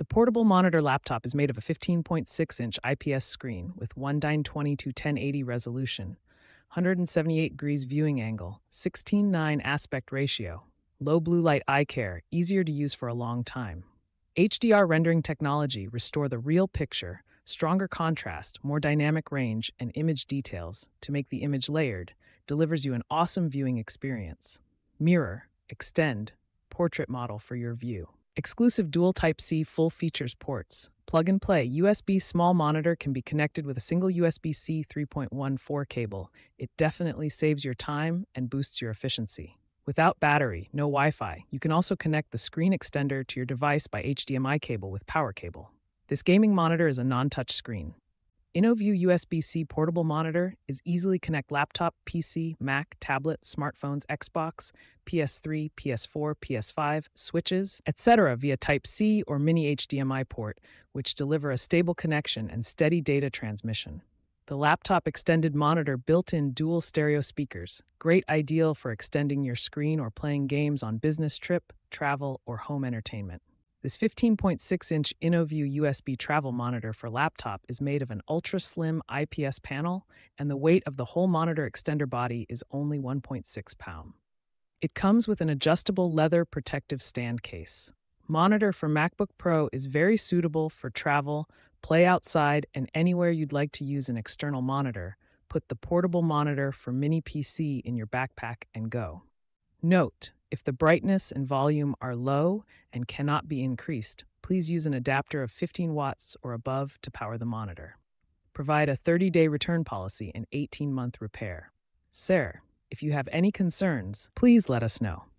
The portable monitor laptop is made of a 15.6 inch IPS screen with 1.920 to 1080 resolution, 178 degrees viewing angle, 16:9 aspect ratio, low blue light eye care, easier to use for a long time. HDR rendering technology restore the real picture, stronger contrast, more dynamic range, and image details to make the image layered, delivers you an awesome viewing experience. Mirror, extend, portrait model for your view. Exclusive dual Type C full features ports. Plug and play USB small monitor can be connected with a single USB C 3.14 cable. It definitely saves your time and boosts your efficiency. Without battery, no Wi Fi, you can also connect the screen extender to your device by HDMI cable with power cable. This gaming monitor is a non touch screen. InnoView USB C portable monitor is easily connect laptop, PC, Mac, tablet, smartphones, Xbox, PS3, PS4, PS5, switches, etc. via Type C or mini HDMI port, which deliver a stable connection and steady data transmission. The laptop extended monitor built in dual stereo speakers, great ideal for extending your screen or playing games on business trip, travel, or home entertainment. This 15.6 inch InnoView USB travel monitor for laptop is made of an ultra slim IPS panel, and the weight of the whole monitor extender body is only 1.6 pound. It comes with an adjustable leather protective stand case. Monitor for MacBook Pro is very suitable for travel, play outside, and anywhere you'd like to use an external monitor. Put the portable monitor for mini PC in your backpack and go. Note, if the brightness and volume are low and cannot be increased, please use an adapter of 15 watts or above to power the monitor. Provide a 30 day return policy and 18 month repair. Sir, if you have any concerns, please let us know.